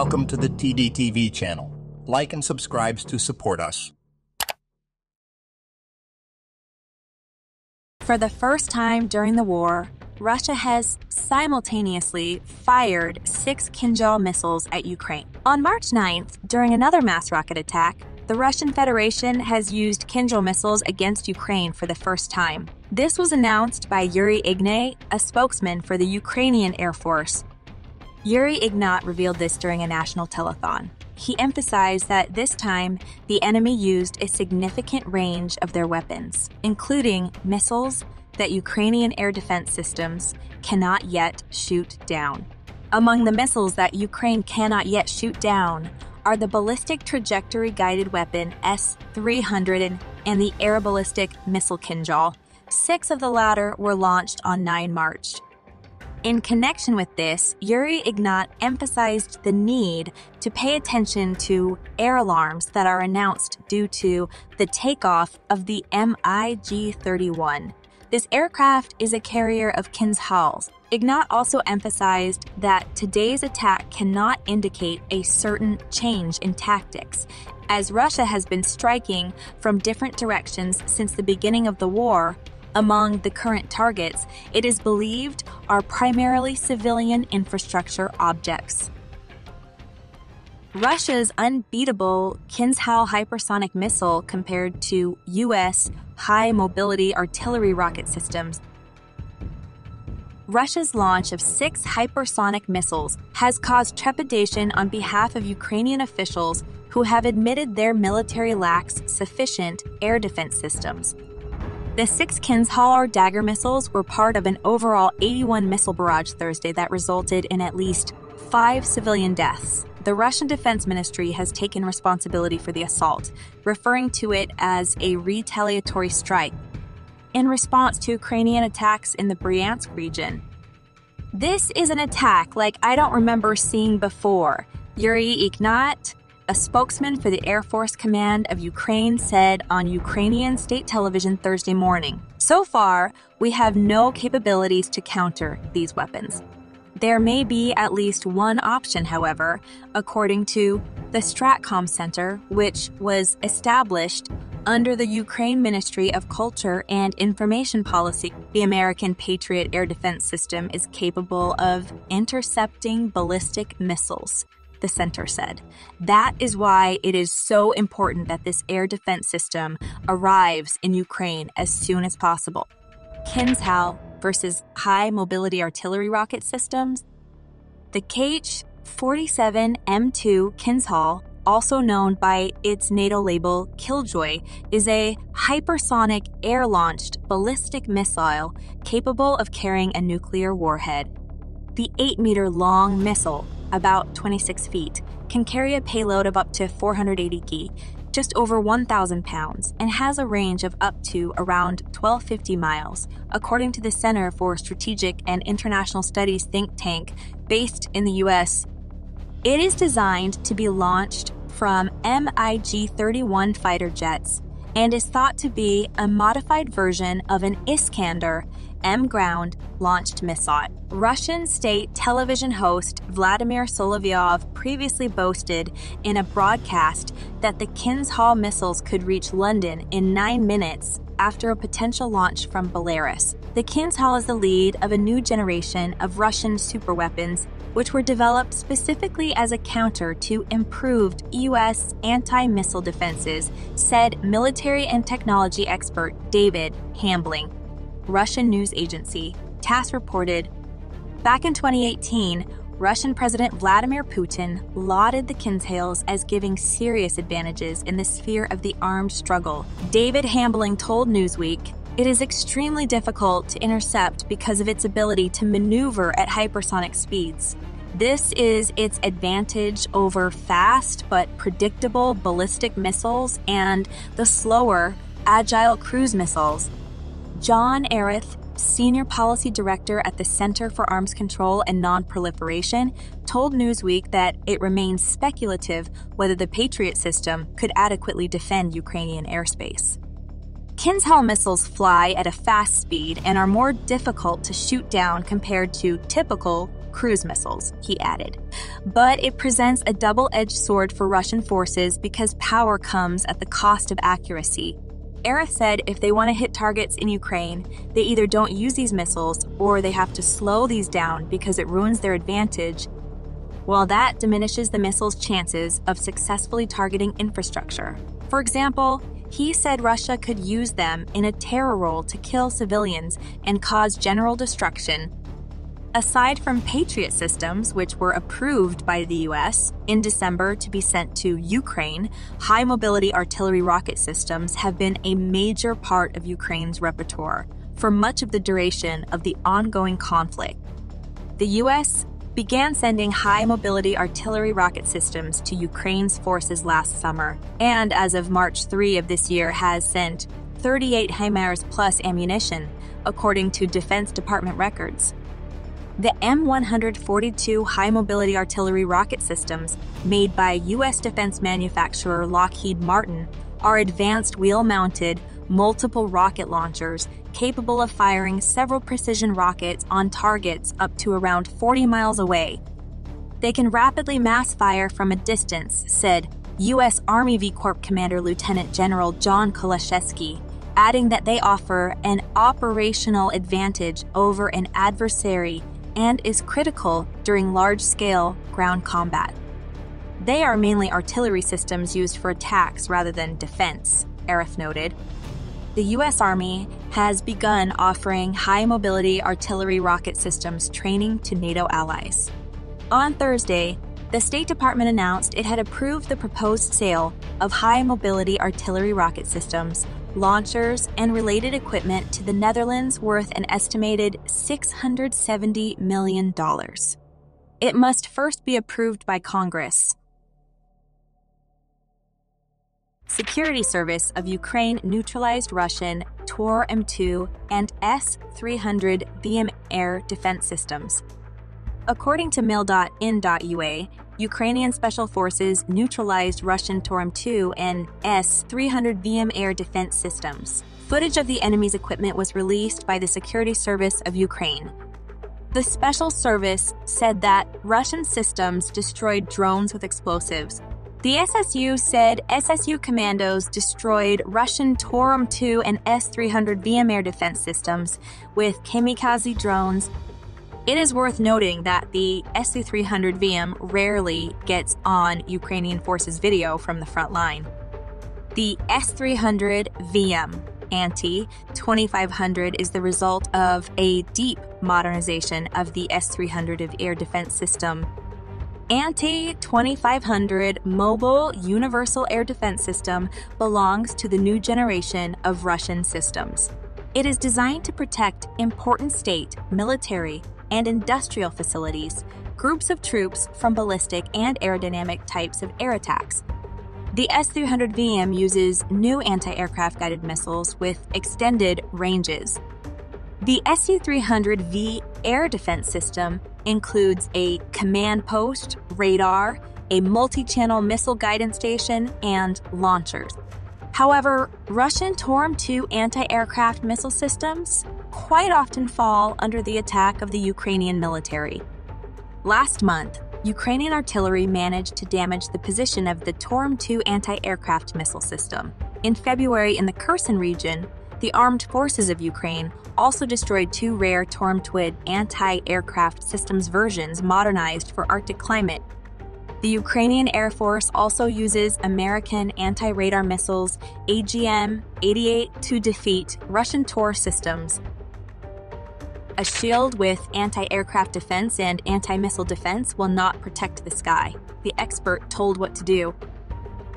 Welcome to the TDTV channel. Like and subscribe to support us. For the first time during the war, Russia has simultaneously fired six Kinjal missiles at Ukraine. On March 9th, during another mass rocket attack, the Russian Federation has used Kinjal missiles against Ukraine for the first time. This was announced by Yuri Ignat, a spokesman for the Ukrainian Air Force. Yuri Ignat revealed this during a national telethon. He emphasized that this time the enemy used a significant range of their weapons, including missiles that Ukrainian air defense systems cannot yet shoot down. Among the missiles that Ukraine cannot yet shoot down are the ballistic trajectory guided weapon S 300 and the air ballistic missile Kinjal. Six of the latter were launched on 9 March. In connection with this, Yuri Ignat emphasized the need to pay attention to air alarms that are announced due to the takeoff of the MiG 31. This aircraft is a carrier of Kinzhals. Ignat also emphasized that today's attack cannot indicate a certain change in tactics, as Russia has been striking from different directions since the beginning of the war among the current targets, it is believed are primarily civilian infrastructure objects. Russia's unbeatable Kinzhal hypersonic missile compared to U.S. high mobility artillery rocket systems. Russia's launch of six hypersonic missiles has caused trepidation on behalf of Ukrainian officials who have admitted their military lacks sufficient air defense systems. The six or Dagger missiles were part of an overall 81 missile barrage Thursday that resulted in at least five civilian deaths. The Russian Defense Ministry has taken responsibility for the assault, referring to it as a retaliatory strike in response to Ukrainian attacks in the Bryansk region. This is an attack like I don't remember seeing before. Yuri Ignat, a spokesman for the Air Force Command of Ukraine said on Ukrainian state television Thursday morning. So far, we have no capabilities to counter these weapons. There may be at least one option, however, according to the Stratcom Center, which was established under the Ukraine Ministry of Culture and Information Policy. The American Patriot air defense system is capable of intercepting ballistic missiles the center said. That is why it is so important that this air defense system arrives in Ukraine as soon as possible. Kinzhal versus high mobility artillery rocket systems. The KH 47 M2 Kinzhal, also known by its NATO label Killjoy, is a hypersonic air launched ballistic missile capable of carrying a nuclear warhead. The 8 meter long missile about 26 feet, can carry a payload of up to 480 gi, just over 1,000 pounds, and has a range of up to around 1250 miles, according to the Center for Strategic and International Studies think tank based in the U.S. It is designed to be launched from MiG 31 fighter jets and is thought to be a modified version of an Iskander M ground launched missile. Russian state television host Vladimir Solovyov previously boasted in a broadcast that the Kinzhal missiles could reach London in nine minutes after a potential launch from Belarus. The Kinzhal is the lead of a new generation of Russian superweapons, which were developed specifically as a counter to improved U.S. anti missile defenses, said military and technology expert David Hambling. Russian news agency TASS reported back in 2018, Russian President Vladimir Putin lauded the Kinzhals as giving serious advantages in the sphere of the armed struggle. David Hambling told Newsweek, it is extremely difficult to intercept because of its ability to maneuver at hypersonic speeds. This is its advantage over fast but predictable ballistic missiles and the slower, agile cruise missiles. John Erath, Senior Policy Director at the Center for Arms Control and Nonproliferation, told Newsweek that it remains speculative whether the Patriot system could adequately defend Ukrainian airspace. Kinzhal missiles fly at a fast speed and are more difficult to shoot down compared to typical cruise missiles, he added. But it presents a double edged sword for Russian forces because power comes at the cost of accuracy. Erath said if they want to hit targets in Ukraine, they either don't use these missiles or they have to slow these down because it ruins their advantage, while that diminishes the missile's chances of successfully targeting infrastructure. For example, he said Russia could use them in a terror role to kill civilians and cause general destruction Aside from Patriot systems, which were approved by the US in December to be sent to Ukraine, high mobility artillery rocket systems have been a major part of Ukraine's repertoire for much of the duration of the ongoing conflict. The US began sending high mobility artillery rocket systems to Ukraine's forces last summer, and as of March 3 of this year, has sent 38 HIMARS plus ammunition, according to Defense Department records. The M142 high mobility artillery rocket systems, made by U.S. defense manufacturer Lockheed Martin, are advanced wheel mounted, multiple rocket launchers capable of firing several precision rockets on targets up to around 40 miles away. They can rapidly mass fire from a distance, said U.S. Army V Corp Commander Lieutenant General John Kolasheski, adding that they offer an operational advantage over an adversary and is critical during large scale ground combat. They are mainly artillery systems used for attacks rather than defense, Erath noted. The U.S. Army has begun offering high mobility artillery rocket systems training to NATO allies. On Thursday, the State Department announced it had approved the proposed sale of high mobility artillery rocket systems launchers, and related equipment to the Netherlands worth an estimated $670 million. It must first be approved by Congress. Security Service of Ukraine neutralized Russian Tor M2 and S 300 VM air defense systems. According to mil.in.ua, Ukrainian special forces neutralized Russian Tor M2 and S 300 VM air defense systems. Footage of the enemy's equipment was released by the Security Service of Ukraine. The special service said that Russian systems destroyed drones with explosives. The SSU said SSU commandos destroyed Russian Tor M2 and S 300 VM air defense systems with kamikaze drones it is worth noting that the SU-300 VM rarely gets on Ukrainian forces video from the front line. The S-300 VM Antey-2500 is the result of a deep modernization of the S-300 of air defense system. Antey-2500 Mobile Universal Air Defense System belongs to the new generation of Russian systems. It is designed to protect important state, military, and industrial facilities, groups of troops from ballistic and aerodynamic types of air attacks. The S 300 VM uses new anti aircraft guided missiles with extended ranges. The SU 300 V air defense system includes a command post, radar, a multi channel missile guidance station, and launchers. However, Russian Tor M2 anti aircraft missile systems quite often fall under the attack of the Ukrainian military. Last month, Ukrainian artillery managed to damage the position of the Tor M2 anti aircraft missile system. In February, in the Kherson region, the armed forces of Ukraine also destroyed two rare Torum Twid anti aircraft systems versions modernized for Arctic climate. The Ukrainian Air Force also uses American anti radar missiles AGM 88 to defeat Russian Tor systems a shield with anti aircraft defense and anti missile defense will not protect the sky. The expert told what to do.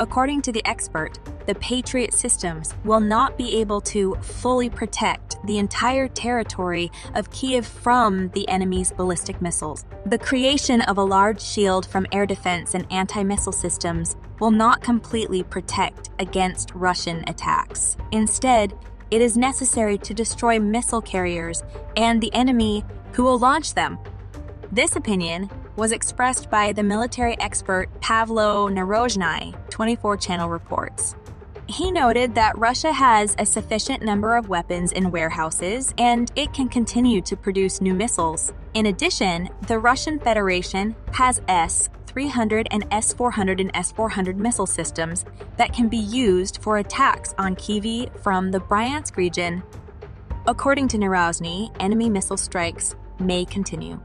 According to the expert, the Patriot systems will not be able to fully protect the entire territory of Kiev from the enemy's ballistic missiles. The creation of a large shield from air defense and anti missile systems will not completely protect against Russian attacks. Instead, it is necessary to destroy missile carriers and the enemy who will launch them. This opinion was expressed by the military expert Pavlo Narozhny, 24 Channel reports. He noted that Russia has a sufficient number of weapons in warehouses and it can continue to produce new missiles. In addition, the Russian Federation has S 300 and S 400 and S 400 missile systems that can be used for attacks on Kyiv from the Bryansk region. According to Narozhny, enemy missile strikes may continue.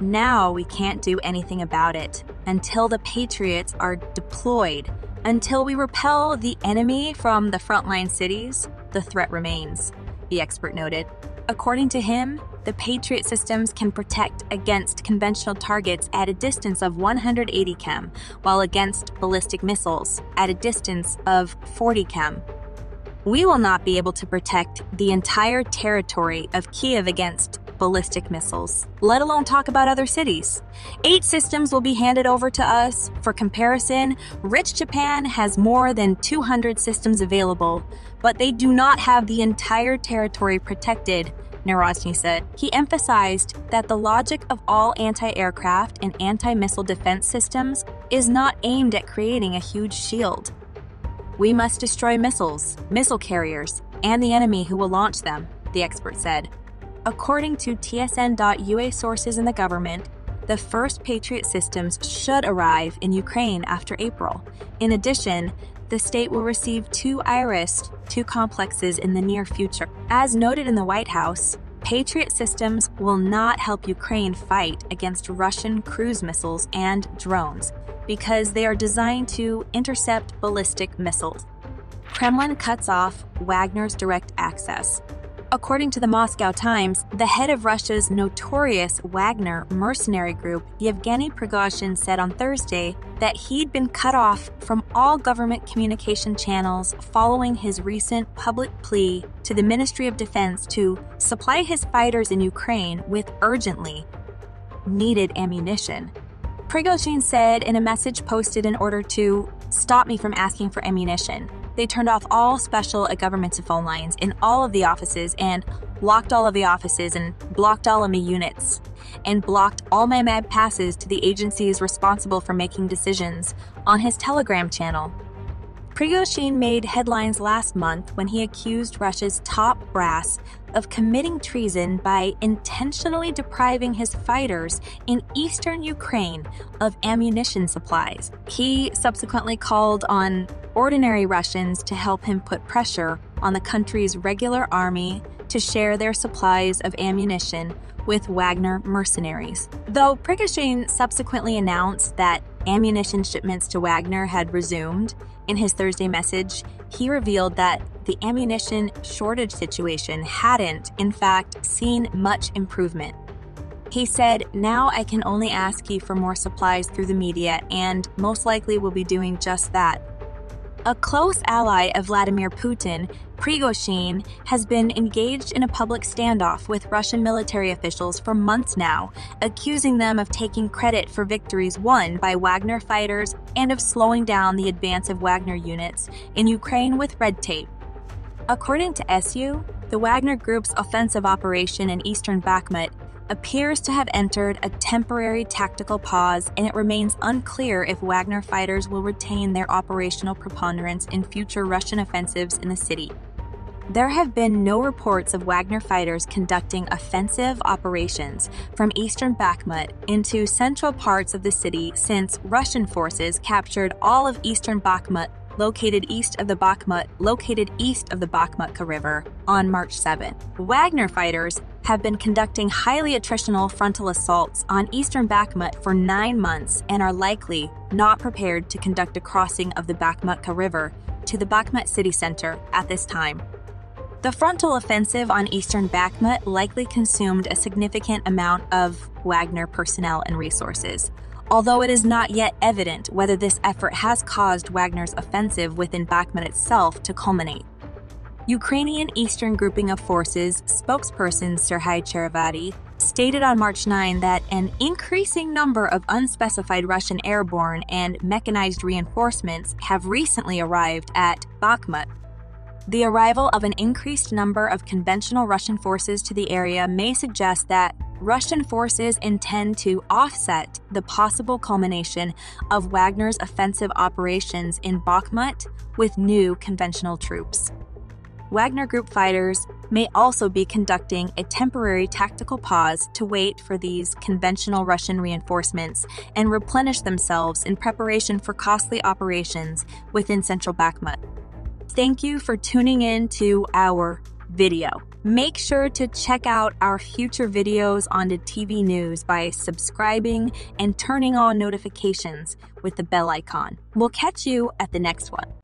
Now we can't do anything about it until the Patriots are deployed until we repel the enemy from the frontline cities, the threat remains, the expert noted. According to him, the Patriot systems can protect against conventional targets at a distance of 180 km, while against ballistic missiles at a distance of 40 km. We will not be able to protect the entire territory of Kiev against ballistic missiles, let alone talk about other cities. Eight systems will be handed over to us. For comparison, rich Japan has more than 200 systems available, but they do not have the entire territory protected. Narozhny said. He emphasized that the logic of all anti aircraft and anti missile defense systems is not aimed at creating a huge shield. We must destroy missiles, missile carriers, and the enemy who will launch them, the expert said. According to TSN.ua sources in the government, the first Patriot systems should arrive in Ukraine after April. In addition, the state will receive two IRIS 2 complexes in the near future. As noted in the White House, Patriot systems will not help Ukraine fight against Russian cruise missiles and drones because they are designed to intercept ballistic missiles. Kremlin cuts off Wagner's direct access. According to the Moscow Times, the head of Russia's notorious Wagner mercenary group, Yevgeny Prigozhin, said on Thursday that he'd been cut off from all government communication channels following his recent public plea to the Ministry of Defense to supply his fighters in Ukraine with urgently needed ammunition. Prigozhin said in a message posted in order to stop me from asking for ammunition. They turned off all special at government phone lines in all of the offices and locked all of the offices and blocked all of my units and blocked all my mad passes to the agencies responsible for making decisions on his Telegram channel. Prigozhin made headlines last month when he accused Russia's top brass of committing treason by intentionally depriving his fighters in eastern Ukraine of ammunition supplies. He subsequently called on ordinary Russians to help him put pressure on the country's regular army to share their supplies of ammunition with Wagner mercenaries. Though Prigozhin subsequently announced that ammunition shipments to Wagner had resumed, in his Thursday message, he revealed that the ammunition shortage situation hadn't, in fact, seen much improvement. He said, Now I can only ask you for more supplies through the media, and most likely will be doing just that. A close ally of Vladimir Putin, Prigozhin has been engaged in a public standoff with Russian military officials for months now, accusing them of taking credit for victories won by Wagner fighters and of slowing down the advance of Wagner units in Ukraine with red tape. According to SU, the Wagner Group's offensive operation in eastern Bakhmut appears to have entered a temporary tactical pause, and it remains unclear if Wagner fighters will retain their operational preponderance in future Russian offensives in the city. There have been no reports of Wagner fighters conducting offensive operations from eastern Bakhmut into central parts of the city since Russian forces captured all of eastern Bakhmut located east of the Bakhmut, located east of the Bakhmutka River on March 7. Wagner fighters have been conducting highly attritional frontal assaults on eastern Bakhmut for nine months and are likely not prepared to conduct a crossing of the Bakhmutka River to the Bakhmut city center at this time. The frontal offensive on eastern Bakhmut likely consumed a significant amount of Wagner personnel and resources although it is not yet evident whether this effort has caused Wagner's offensive within Bakhmut itself to culminate. Ukrainian Eastern Grouping of Forces spokesperson Serhiy Cherevati stated on March 9 that an increasing number of unspecified Russian airborne and mechanized reinforcements have recently arrived at Bakhmut. The arrival of an increased number of conventional Russian forces to the area may suggest that Russian forces intend to offset the possible culmination of Wagner's offensive operations in Bakhmut with new conventional troops. Wagner Group fighters may also be conducting a temporary tactical pause to wait for these conventional Russian reinforcements and replenish themselves in preparation for costly operations within central Bakhmut. Thank you for tuning in to our video. Make sure to check out our future videos on the TV news by subscribing and turning on notifications with the bell icon. We'll catch you at the next one.